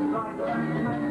Like a man.